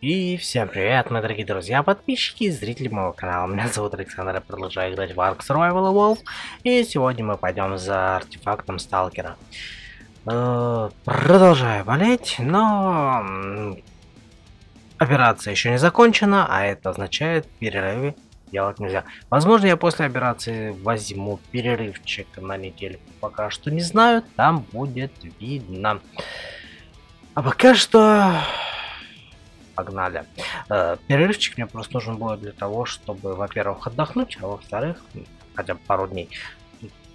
И всем привет, мои дорогие друзья, подписчики и зрители моего канала. Меня зовут Александр, я продолжаю играть в Ark Survival Evolved. И сегодня мы пойдем за артефактом Сталкера. Э, продолжаю болеть, но... Операция еще не закончена, а это означает перерывы делать нельзя. Возможно, я после операции возьму перерывчик на неделю. Пока что не знаю, там будет видно. А пока что погнали. Э, перерывчик мне просто нужен будет для того, чтобы, во-первых, отдохнуть, а во-вторых, хотя бы пару дней.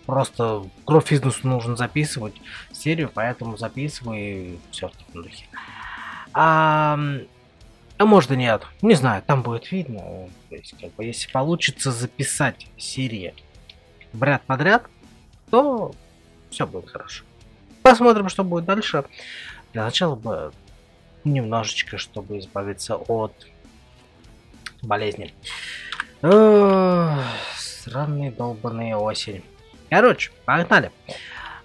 Просто кровь из носу нужно записывать серию, поэтому записываю и все в таком духе. А, а может и нет, не знаю, там будет видно. То есть, как бы, если получится записать серии ряд подряд, то все будет хорошо. Посмотрим, что будет дальше. Для начала бы немножечко, чтобы избавиться от болезни. Странные долбанные осень. Короче, погнали.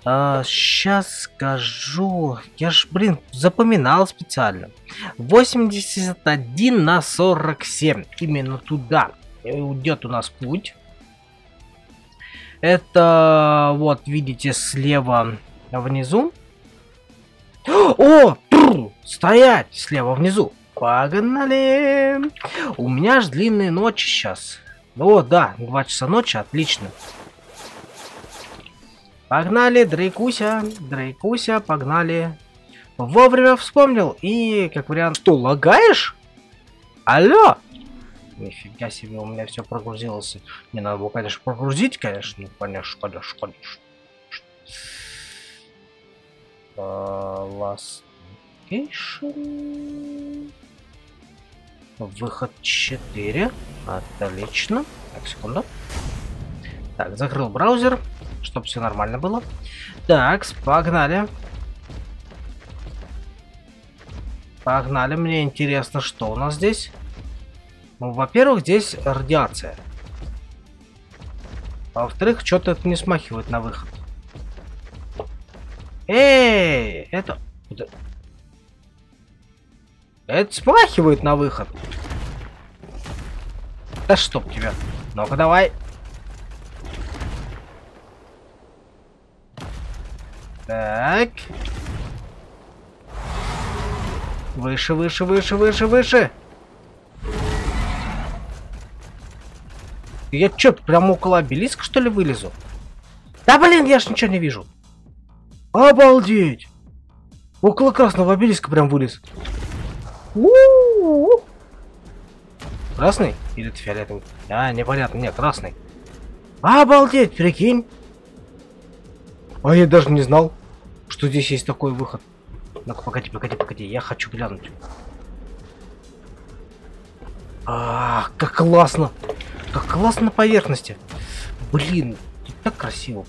Сейчас скажу. Я ж, блин, запоминал специально. 81 на 47. Именно туда уйдет у нас путь. Это вот видите слева внизу. О! Стоять! Слева внизу. Погнали! У меня ж длинные ночи сейчас. О, да, 2 часа ночи, отлично. Погнали, Дрейкуся, Дрейкуся, погнали. Вовремя вспомнил. И, как вариант, что, лагаешь? Алло! Нифига себе, у меня все прогрузилось. Не надо было, конечно, прогрузить, конечно. Ну, конечно, конечно, конечно. Last. Выход 4. Отлично. Так, секунду. Так, закрыл браузер, чтобы все нормально было. Так, погнали. Погнали. Мне интересно, что у нас здесь. Ну, во-первых, здесь радиация. А во-вторых, что-то это не смахивает на выход. Эй, это... Это смахивает на выход. Да чтоб тебя. Ну-ка давай. Так. Выше, выше, выше, выше, выше. Я чё, прям около обелиска, что ли, вылезу? Да блин, я ж ничего не вижу. Обалдеть! Около красного обелиска прям вылез. Красный? Или это фиолетовый? А, непонятно. Нет, красный. Обалдеть, прикинь. А я даже не знал, что здесь есть такой выход. Ну-ка, погоди, погоди, погоди. Я хочу глянуть. А, как классно. Как классно на поверхности. Блин, так красиво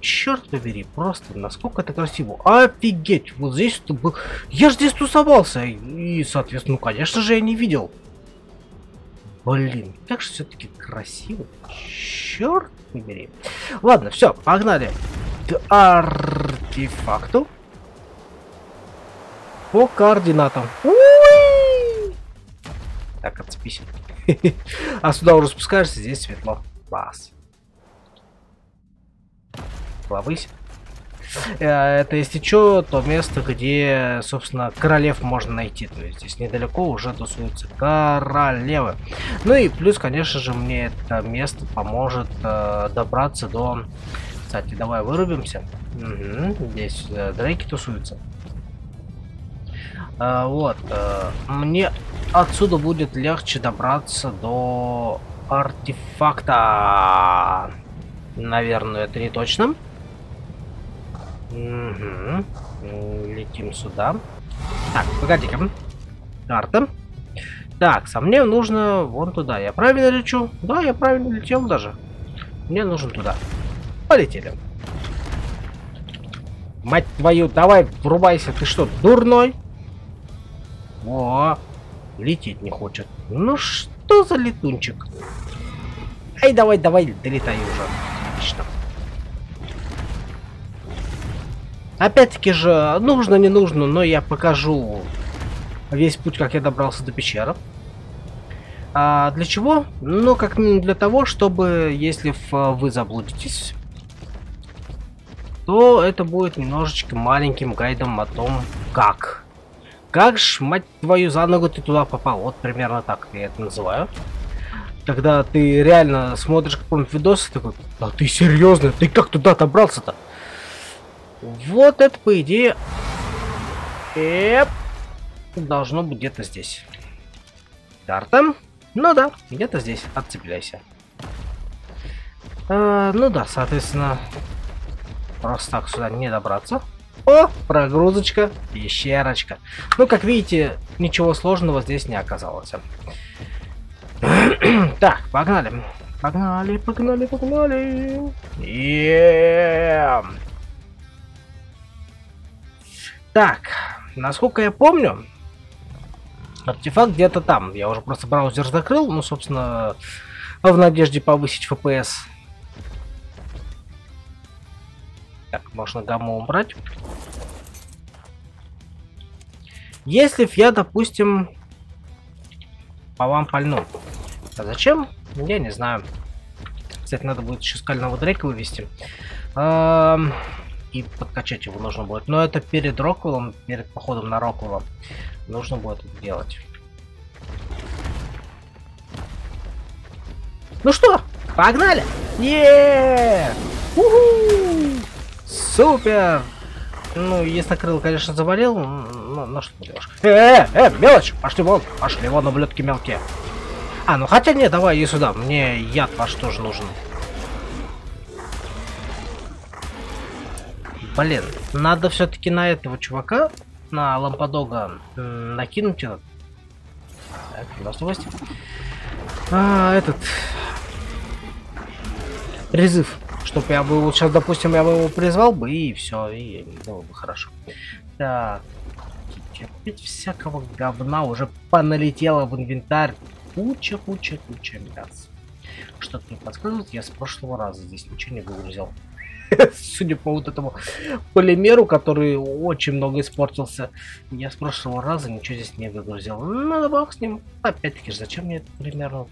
черт побери, просто насколько это красиво. Офигеть, вот здесь был... Я же здесь тусовался, и, соответственно, ну, конечно же, я не видел. Блин, как же все-таки красиво. Черт побери. Ладно, все, погнали артефакту. По координатам. Так, отцепись. а сюда уже спускаешься, здесь светло. Класс повысь. Э, это, если что, то место, где, собственно, королев можно найти. То есть здесь недалеко уже тусуются королевы. Ну и плюс, конечно же, мне это место поможет э, добраться до... Кстати, давай вырубимся. Угу, здесь э, дрейки тусуются. Э, вот. Э, мне отсюда будет легче добраться до артефакта. Наверное, это не точно. Угу. Летим сюда. Так, погоди-ка. Карта. Так, со мне нужно вон туда. Я правильно лечу? Да, я правильно летел даже. Мне нужен туда. Полетели. Мать твою, давай, врубайся. Ты что, дурной? О, лететь не хочет. Ну что за летунчик? Ай, давай, давай, долетай уже. Отлично. Опять-таки же, нужно, не нужно, но я покажу весь путь, как я добрался до пещеры. А для чего? Ну, как минимум для того, чтобы, если вы заблудитесь, то это будет немножечко маленьким гайдом о том, как. Как ж, мать твою, за ногу ты туда попал. Вот примерно так я это называю. Когда ты реально смотришь какой-нибудь видос и такой, да ты серьезно, ты как туда добрался-то? Вот это, по идее, эп, должно быть где-то здесь. Карта. Ну да, где-то здесь. Отцепляйся. А, ну да, соответственно, просто так сюда не добраться. О, прогрузочка, пещерочка. Ну, как видите, ничего сложного здесь не оказалось. так, погнали. Погнали, погнали, погнали. Yeah. Так, насколько я помню, Артефакт где-то там. Я уже просто браузер закрыл, ну, собственно, в надежде повысить FPS. Так, можно гамму убрать. Если я, допустим, по вам пальну. А зачем? Я не знаю. Кстати, надо будет еще скального дрейка вывести. И подкачать его нужно будет. Но это перед Роквеллом, перед походом на Роквелла нужно будет это делать. Ну что, погнали! Еее! Супер! Ну, если крыл, конечно, заболел, ну, ну что делаешь? Э, э, э, мелочь! Пошли вон, пошли вон, ублюдки мелкие. А, ну хотя нет, давай иди сюда, мне яд ваш тоже нужен. Блин, надо все-таки на этого чувака на лампадога накинуть этот. Так, новости. А, этот призыв, чтобы я бы вот сейчас, допустим, я бы его призвал бы и все, и было бы хорошо. Так, опять всякого говна уже поналетело в инвентарь. Куча, куча, куча мяса. Что-то мне подсказывает, я с прошлого раза здесь ничего не выгрузил. Судя по вот этому полимеру, который очень много испортился, я с прошлого раза ничего здесь не выгрузил. Да бог с ним. Опять-таки, зачем мне этот полимер?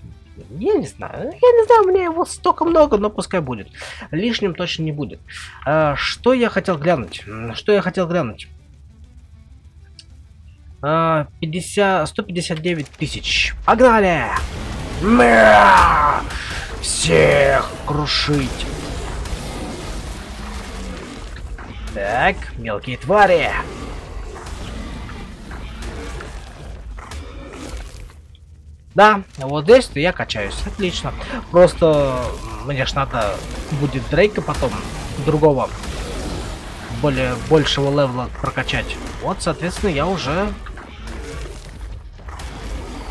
Я не знаю. Я не знаю, мне его столько много, но пускай будет. Лишним точно не будет. А, что я хотел глянуть? Что я хотел глянуть? 50, 159 тысяч. Погнали! Всех крушить! Так, мелкие твари. Да, вот здесь я качаюсь. Отлично. Просто мне ж надо будет Дрейка потом другого более большего левела прокачать. Вот, соответственно, я уже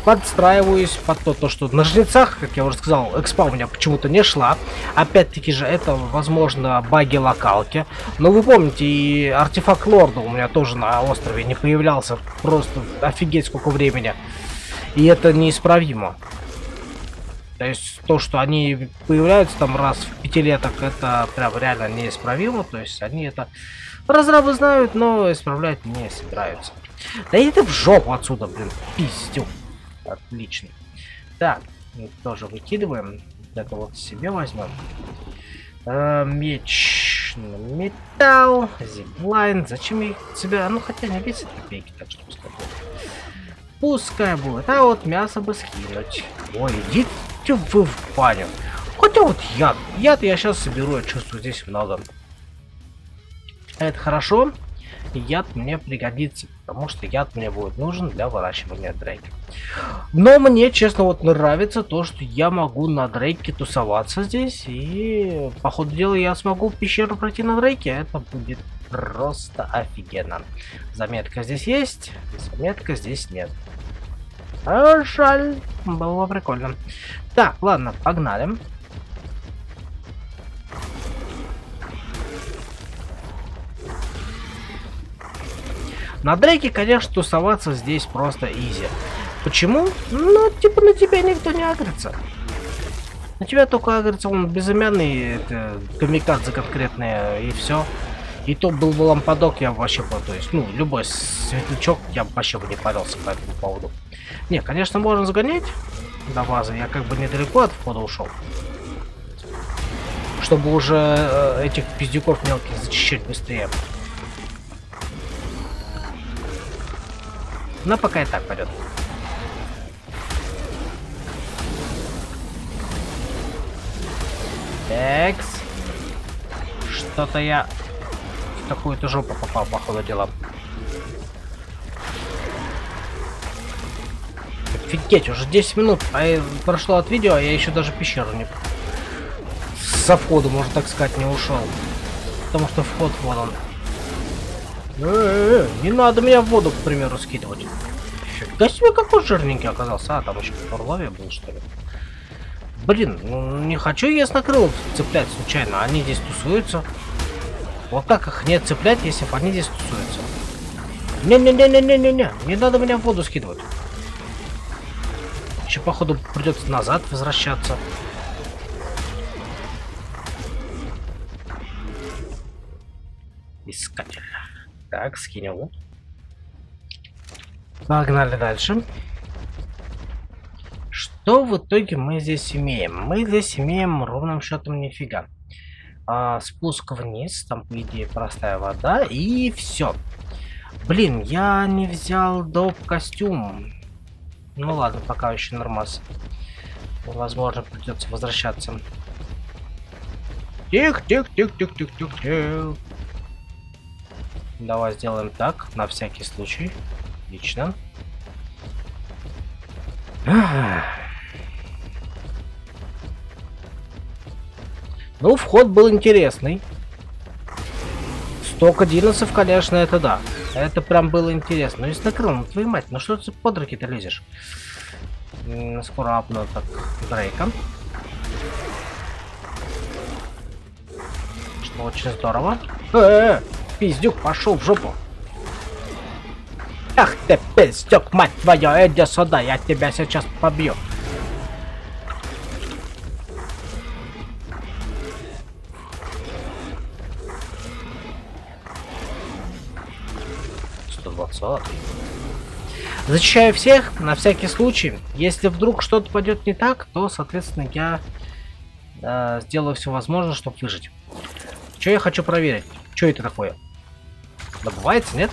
подстраиваюсь под то, то, что на жнецах, как я уже сказал, экспа у меня почему-то не шла. Опять-таки же, это, возможно, баги локалки. Но вы помните, и артефакт лорда у меня тоже на острове не появлялся просто офигеть сколько времени. И это неисправимо. То есть то, что они появляются там раз в пятилеток, это прям реально неисправимо. То есть они это разрабы знают, но исправлять не собираются. Да иди ты в жопу отсюда, блин, пиздюк. Отлично. Так, тоже выкидываем. Это вот себе возьмем. Э, меч. Металл. Зиплайн. Зачем я себя... Ну, хотя не весит копейки, так что пускай будет. Пускай будет. А вот мясо бы скинуть. Ой, идите вы в баню. Хотя вот яд. Яд я сейчас соберу, я чувствую здесь много. Это хорошо яд мне пригодится, потому что яд мне будет нужен для выращивания дрейки. Но мне, честно, вот нравится то, что я могу на дрейке тусоваться здесь, и по ходу дела я смогу в пещеру пройти на дрейке, это будет просто офигенно. Заметка здесь есть, заметка здесь нет. А жаль, было прикольно. Так, ладно, погнали. На Дрейке, конечно, тусоваться здесь просто изи. Почему? Ну, типа на тебя никто не агрится. На тебя только агрится он безымянный, это камикадзе конкретные, и все. И то был бы лампадок, я вообще бы, то есть, ну, любой светлячок, я вообще бы не парился по этому поводу. Не, конечно, можно загонять до базы, я как бы недалеко от входа ушел. Чтобы уже э, этих пиздюков мелких зачищать быстрее. Но пока и так пойдет. Экс. Что-то я в такую-то жопу попал, по ходу дела. Офигеть, уже 10 минут прошло от видео, а я еще даже пещеру не... Со входа, можно так сказать, не ушел. Потому что вход вон он. Э -э -э, не надо меня в воду, к примеру, скидывать. Фига себе, какой жирненький оказался. А, там еще Орлове был, что ли? Блин, ну не хочу я яснокрылов цеплять случайно. Они здесь тусуются. Вот как их не цеплять, если они здесь тусуются? Не-не-не-не-не-не-не. Не надо меня в воду скидывать. Еще, походу, придется назад возвращаться. Искатель. Так, скинул. Погнали дальше. Что в итоге мы здесь имеем? Мы здесь имеем ровным счетом нифига. А, спуск вниз, там по идее простая вода и все. Блин, я не взял доп костюм. Ну ладно, пока еще нормас. Возможно, придется возвращаться. Тихо, тихо, тихо, тихо, тихо, тихо, тихо. Давай сделаем так, на всякий случай. Отлично. Ну, вход был интересный. Столько диносов, конечно, это да. Это прям было интересно. Ну, если накрыл, ну твою мать, ну что ты под руки-то лезешь? Аккуратно так, Дрейка. Что очень здорово. Э, -э, -э пиздюк, пошел в жопу. Ах ты, пиздюк, мать твою, иди сюда, я тебя сейчас побью. Защищаю всех на всякий случай. Если вдруг что-то пойдет не так, то, соответственно, я э, сделаю все возможное, чтобы выжить. Что я хочу проверить? Что это такое? Добывается, нет?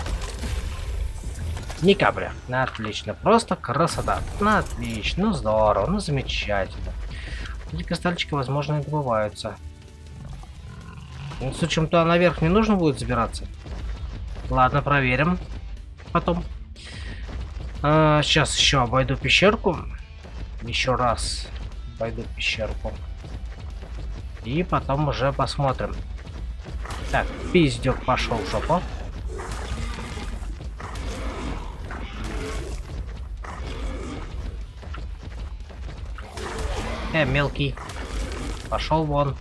Ни капля. Ну, отлично. Просто красота. Ну, отлично. Ну, здорово. Ну, замечательно. Эти кристальчики, возможно, и добываются. Ну, с учетом туда наверх не нужно будет забираться. Ладно, проверим. Потом. А, сейчас еще обойду пещерку. Еще раз обойду пещерку. И потом уже посмотрим. Так, пиздек пошел в жопу. Э, мелкий. Пошел вон.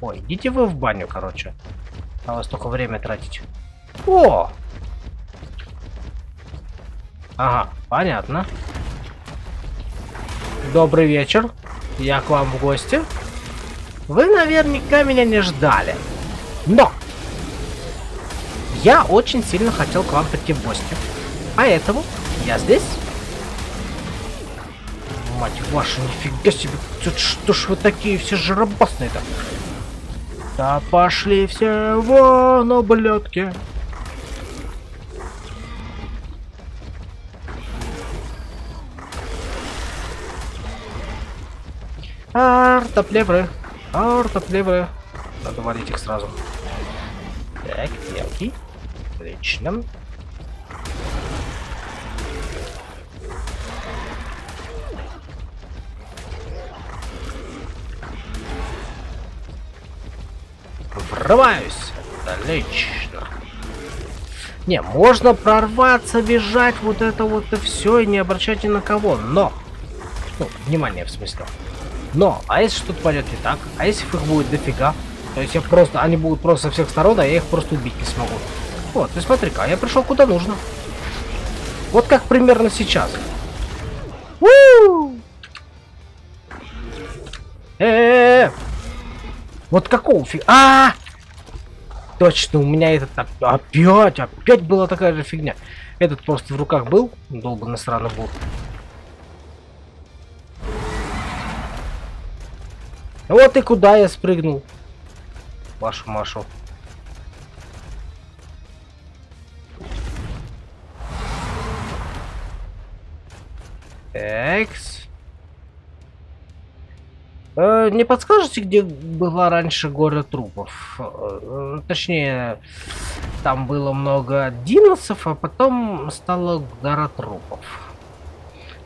Ой, идите вы в баню, короче. На вас только время тратить. О! Ага, понятно. Добрый вечер. Я к вам в гости. Вы наверняка меня не ждали. Но! Я очень сильно хотел к вам прийти в гости. Поэтому я здесь. Мать ваша, нифига себе. Что ж вы такие все жиробасные-то? Да пошли все вон, ублюдки. Артоплевры. Артоплевры. Надо валить их сразу. Так, мелкий. Отлично. Врываюсь. Отлично. Не, можно прорваться, бежать, вот это вот и все, и не обращать на кого, но... Ну, внимание, в смысле. Но, а если что-то пойдет не так? А если их будет дофига? То есть я просто, они будут просто со всех сторон, а я их просто убить не смогу. Вот, ты смотри-ка, я пришел куда нужно. Вот как примерно сейчас. У -у -у! Э, -э, -э! Вот какого фиг... А, -а, а! Точно, у меня этот опять, опять была такая же фигня. Этот просто в руках был, долбанный сраный был. Вот и куда я спрыгнул. Вашу Машу. Экс. Э, не подскажете, где была раньше гора трупов? Э, точнее, там было много диносов, а потом стала гора трупов.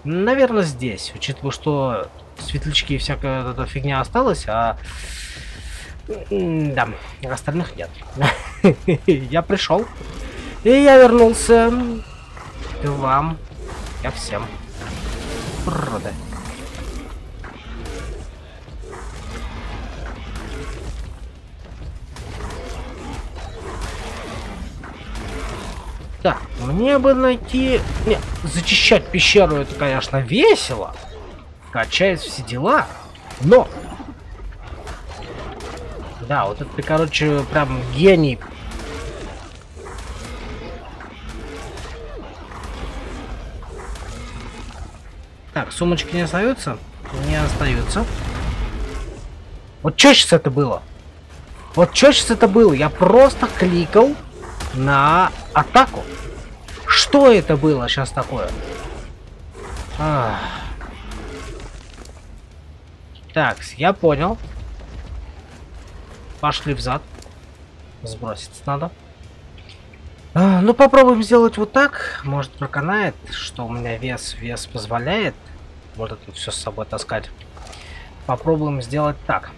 Наверное, здесь, учитывая, что светлячки и всякая эта фигня осталась, а... Да, остальных нет. Я пришел. И я вернулся к вам. Ко всем. Роды. Так, мне бы найти... Нет, зачищать пещеру это, конечно, весело. Качает все дела. Но... Да, вот это короче, прям гений. Сумочки не остаются? Не остаются. Вот что сейчас это было? Вот что сейчас это было? Я просто кликал на атаку. Что это было сейчас такое? Так, я понял. Пошли взад. Сброситься надо. А, ну, попробуем сделать вот так. Может, проканает, что у меня вес, вес позволяет. Вот это все с собой таскать. Попробуем сделать так.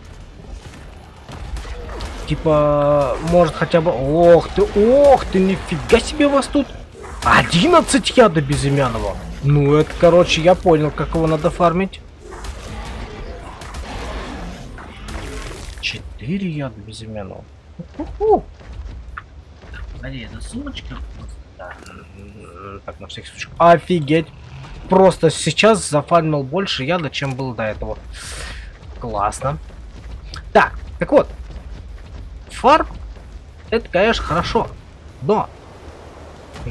Типа, может хотя бы... Ох ты, ох ты, нифига себе вас тут. 11 яда безымянного. Ну, это, короче, я понял, как его надо фармить. 4 яда безымянного. Смотри, это сумочка. Так, на всякий случай. Офигеть. Просто сейчас зафармил больше яда, чем был до этого. Классно. Так, так вот, фарм, это, конечно, хорошо. Но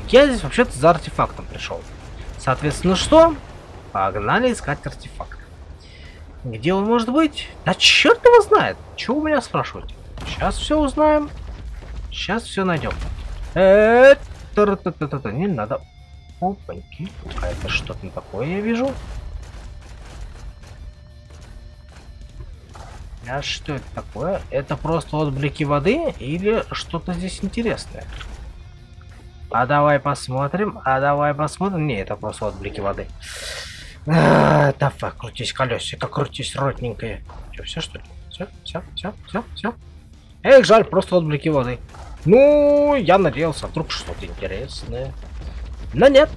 я здесь вообще-то за артефактом пришел. Соответственно, что? Погнали искать артефакт. Где он может быть? Да черт его знает. Чего у меня спрашивать? Сейчас все узнаем. Сейчас все найдем. Э не надо. Опаньки. А это что-то такое я вижу. А что это такое? Это просто отблики воды или что-то здесь интересное? А давай посмотрим, а давай посмотрим. Не, это просто отблики воды. А, крутись колесико, крутись родненькое. Что, все что ли? Все, все, все, все, все. Эх, жаль, просто отблики воды. Ну, я надеялся, вдруг что-то интересное. Но нет.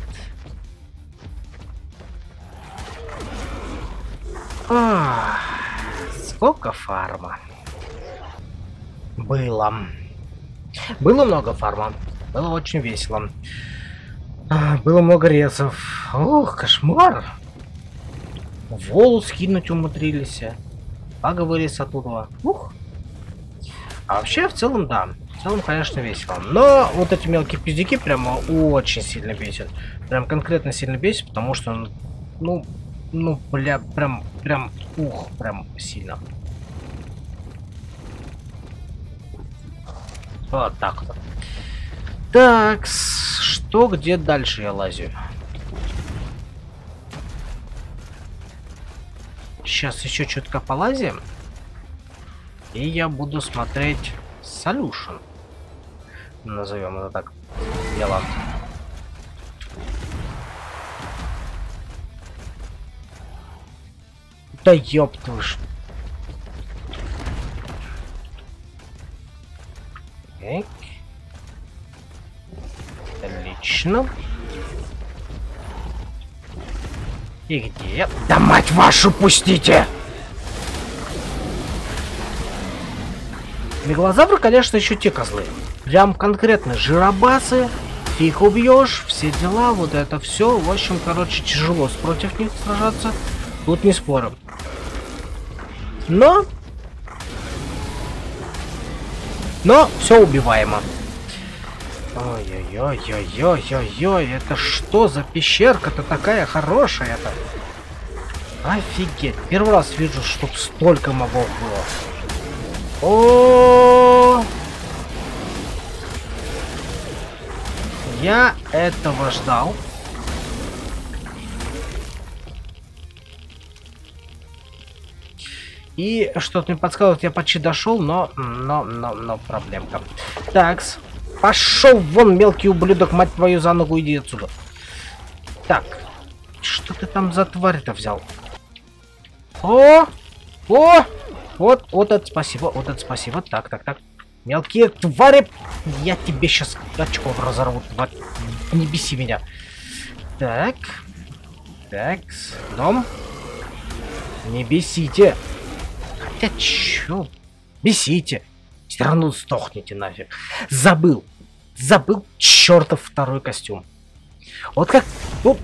Ах. Сколько фарма? Было. Было много фарма. Было очень весело. А, было много резов. Ох, кошмар. Волос скинуть умудрились. Поговорить оттуда. Ух. А вообще, в целом, да. Целом, конечно, весело. Но вот эти мелкие пиздюки прямо очень сильно бесят. Прям конкретно сильно бесит, потому что, ну, ну, бля, прям, прям, ух, прям сильно. Вот так вот. Так, что, где дальше я лазю? Сейчас еще чутка полазим. И я буду смотреть Solution. Назовем это так. Дело. Да ёб твою. Отлично. И где? Да мать вашу, пустите! Мегалозавры, конечно, еще те козлы. Прям конкретно жиробасы, фиг убьешь, все дела, вот это все. В общем, короче, тяжело против них сражаться. Тут не спорим. Но... Но все убиваемо. Ой-ой-ой-ой-ой-ой-ой, это что за пещерка-то такая хорошая-то? Офигеть, первый раз вижу, чтоб столько мобов было. О! Я этого ждал. И что-то мне подсказывает, я почти дошел, но, но, но, но проблемка. Такс. Пошел вон, мелкий ублюдок, мать твою, за ногу иди отсюда. Так. Что ты там за тварь-то взял? О! О! Вот, вот это спасибо, вот это спасибо. Так, так, так. Мелкие твари! Я тебе сейчас очков разорву, тварь. Не беси меня. Так. Так, дом. Не бесите. Хотя чё? Бесите. Все равно сдохните нафиг. Забыл. Забыл чертов второй костюм. Вот как... Ну,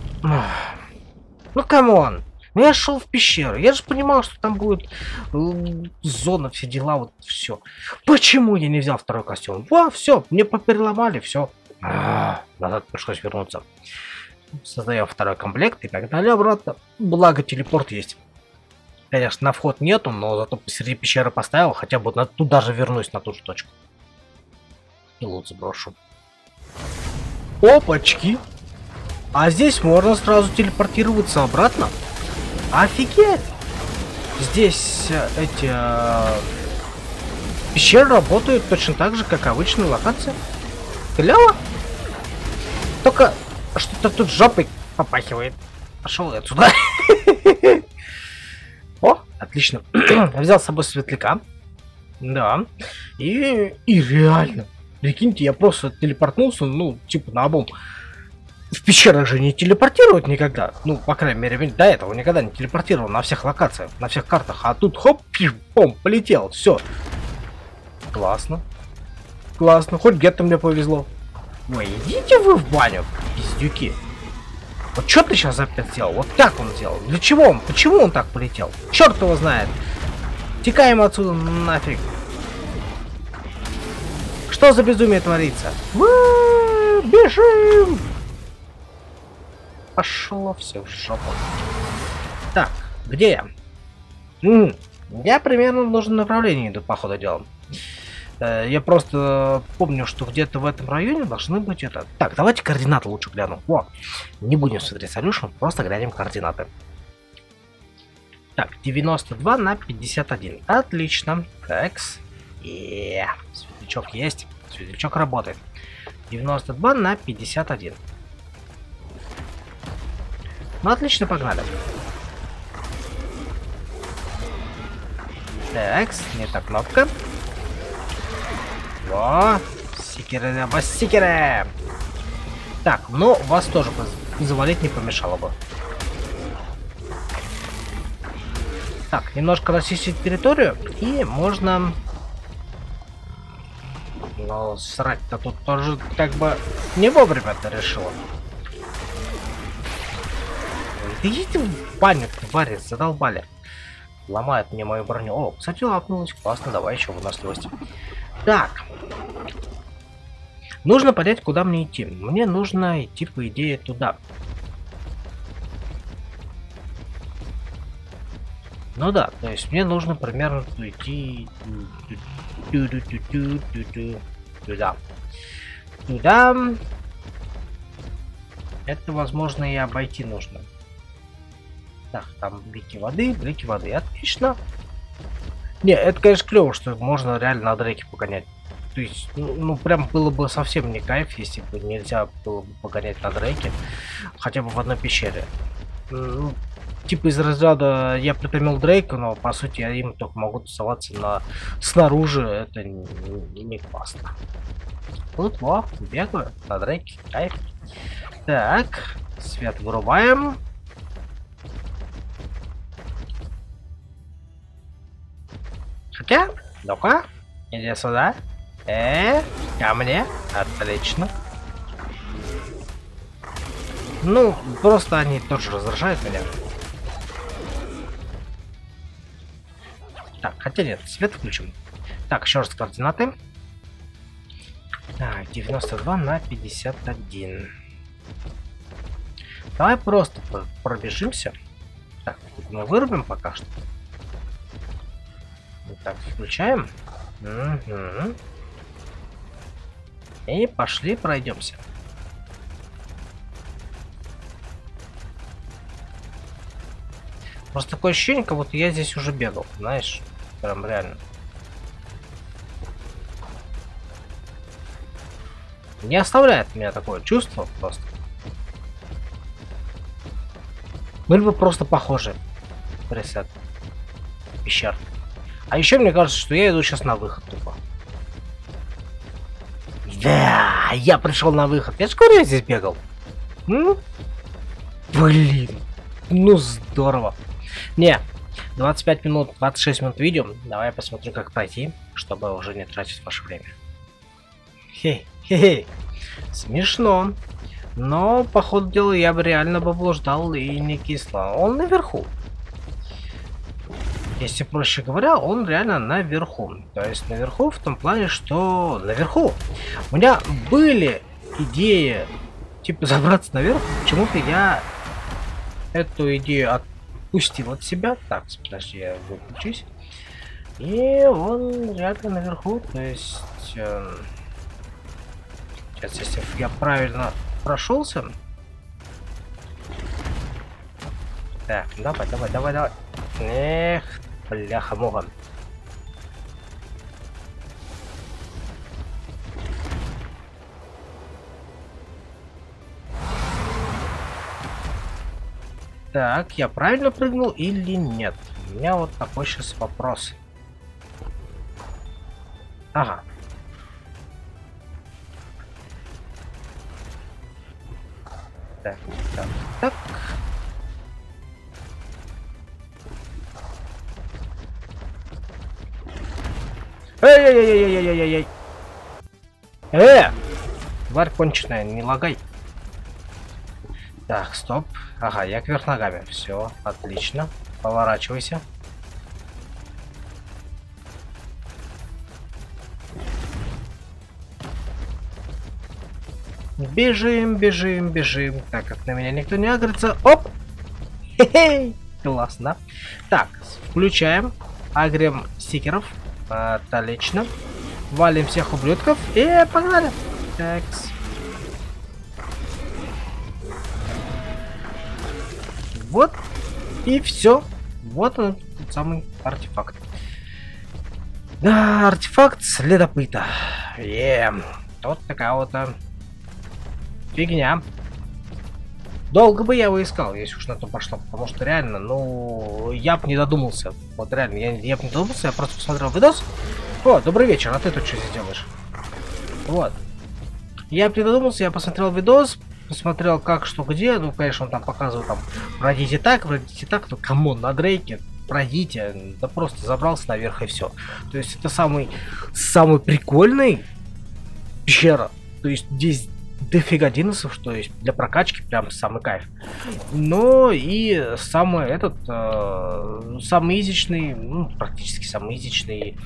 ну come on. Ну я шел в пещеру. Я же понимал, что там будет э, зона, все дела, вот все. Почему я не взял второй костюм? Во, все, мне попереломали, все. А, назад пришлось вернуться. Создаем второй комплект и погнали обратно. Благо телепорт есть. Конечно, на вход нету, но зато посреди пещеры поставил, хотя бы на, туда же вернусь, на ту же точку. И лут сброшу. Опачки! А здесь можно сразу телепортироваться обратно. Офигеть! Здесь э, эти э, пещеры работают точно так же, как обычные локации. Клево? Только что-то тут жопой попахивает. Пошел я отсюда. О, отлично. Взял с собой светляка. Да. И, и реально. Прикиньте, я просто телепортнулся, ну, типа на обум. В пещерах же не телепортируют никогда. Ну, по крайней мере, до этого никогда не телепортировал на всех локациях, на всех картах. А тут хоп, пиш, пом, полетел, все. Классно. Классно. Хоть где-то мне повезло. Ой, идите вы в баню, пиздюки. Вот что ты сейчас опять сделал? Вот так он сделал. Для чего он? Почему он так полетел? Черт его знает. Текаем отсюда нафиг. Что за безумие творится? Бежим! Пошло все в жопу. Так, где я? Я примерно в нужном направлении иду, по ходу дела. Э, я просто помню, что где-то в этом районе должны быть это. Так, давайте координаты лучше гляну. О, не будем смотреть solution, просто глянем координаты. Так, 92 на 51. Отлично. Такс. Yeah. Светлячок есть. Светлячок работает. 92 на 51. Ну, отлично, погнали. Так, не та кнопка. О, сикеры, сикеры. Так, ну, вас тоже завалить не помешало бы. Так, немножко расчистить территорию, и можно... Но срать-то тут тоже как бы не вовремя-то решила. Да идите в баню, твари, задолбали. Ломает мне мою броню. О, кстати, лапнулась. Классно, давай еще выносливость. Так. Нужно понять, куда мне идти. Мне нужно идти, по идее, туда. Ну да, то есть мне нужно примерно идти туда. Туда. Это, возможно, и обойти нужно. Так, там блики воды, блики воды. Отлично. Не, это, конечно, клево, что можно реально на дреке погонять. То есть, ну, ну, прям было бы совсем не кайф, если бы нельзя было бы погонять на дреке. Хотя бы в одной пещере. Ну, типа из разряда я припомнил Дрейка, но по сути я им только могу тусоваться на снаружи, это не, не классно. Тут, во, бегаю на Дрейке, кайф. Так, свет вырубаем. Хотя, ну-ка, иди сюда. Э, ко мне. Отлично. Ну, просто они тоже раздражают меня. Так, хотя нет, свет включим. Так, еще раз координаты. Так, 92 на 51. Давай просто пробежимся. Так, мы вырубим пока что. Так, включаем. Угу. И пошли пройдемся. Просто такое ощущение, как будто я здесь уже бегал, знаешь? Прям реально. Не оставляет меня такое чувство просто. Были бы просто похожи. Пресет. Пещер. А еще мне кажется, что я иду сейчас на выход тупо. Да, я пришел на выход. Я говорю, я здесь бегал. Ну, блин. Ну, здорово. Не, 25 минут, 26 минут видео. Давай я посмотрю, как пройти, чтобы уже не тратить ваше время. Хе-хе-хе. Смешно. Но, по ходу дела, я бы реально бы блуждал и не кисло. Он наверху. Если проще говоря, он реально наверху. То есть наверху в том плане, что наверху. У меня были идеи, типа, забраться наверх. Почему-то я эту идею отпустил от себя. Так, подожди, я выключусь. И он реально наверху. То есть... Э, сейчас, если я правильно прошелся. Так, давай, давай, давай, давай. Эх, бляха-муха. Так, я правильно прыгнул или нет? У меня вот такой сейчас вопрос. Ага, Так, так, так. Эй-эй-эй-эй-эй-эй-эй! Э! Тварь конченая, не лагай. Так, стоп. Ага, я кверх ногами. Все, отлично. Поворачивайся. Бежим, бежим, бежим. Так, как на меня никто не агрится. Оп! Хе-хей! Классно. Так, включаем. Агрим стикеров. Отлично. Валим всех ублюдков. И погнали. Такс. Вот. И все. Вот он, тот самый артефакт. Да, артефакт следопыта. Е, вот такая вот а, Фигня. Долго бы я его искал, если уж на то пошло, потому что реально, ну, я бы не додумался. Вот реально, я, я бы не додумался, я просто посмотрел видос. О, добрый вечер, а ты тут что здесь делаешь? Вот. Я бы не додумался, я посмотрел видос, посмотрел как, что, где. Ну, конечно, он там показывал, там, пройдите так, пройдите так, ну, come on, на дрейке, пройдите. Да просто забрался наверх и все. То есть это самый, самый прикольный пещера. То есть здесь дофига диносов, что есть для прокачки прям самый кайф. Но и самый этот, э, самый изичный, ну, практически самый изичный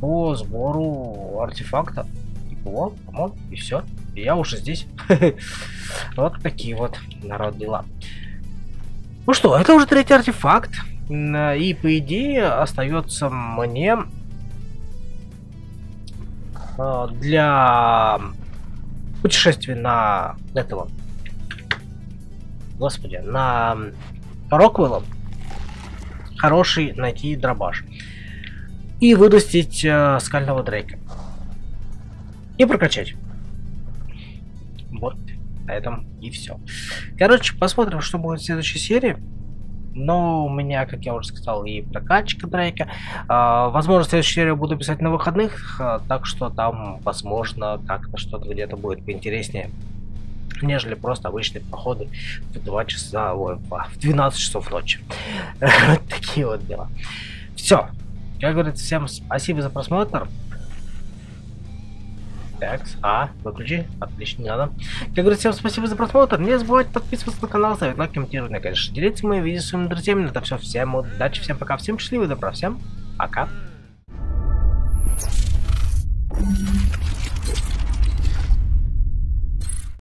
по сбору артефакта. Типа, вот, вот, и все. И я уже здесь. Вот такие вот народ дела. Ну что, это уже третий артефакт. И по идее остается мне э, для путешествие на этого, господи, на Роквелла хороший найти дробаш и вырастить э, скального дрейка и прокачать. Вот, на этом и все. Короче, посмотрим, что будет в следующей серии. Но у меня, как я уже сказал, и прокачка Дрейка. А, возможно, следующую серию буду писать на выходных, а, так что там, возможно, как-то что-то где-то будет поинтереснее нежели просто обычные походы в 2 часа, ой, в 12 часов ночи. Такие вот дела. Все. Как говорится, всем спасибо за просмотр. Так, а, выключи. Отлично, не надо. Я говорю, всем спасибо за просмотр. Не забывайте подписываться на канал, ставить лайк, комментировать, конечно, делиться мои видео с своими друзьями. Ну, это все. Всем удачи, всем пока, всем счастливо, добра, всем пока. Thank you.